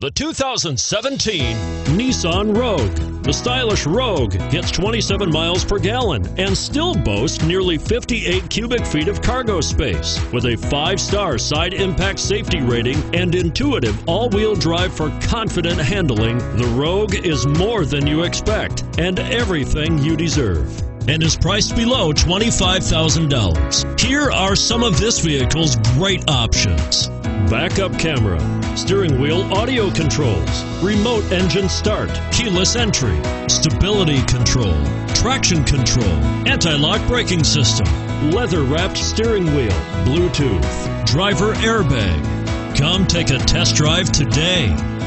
The 2017 Nissan Rogue. The stylish Rogue gets 27 miles per gallon and still boasts nearly 58 cubic feet of cargo space. With a five star side impact safety rating and intuitive all wheel drive for confident handling, the Rogue is more than you expect and everything you deserve and is priced below $25,000. Here are some of this vehicle's great options backup camera, steering wheel audio controls, remote engine start, keyless entry, stability control, traction control, anti lock braking system, leather wrapped steering wheel, Bluetooth, driver airbag. Come take a test drive today.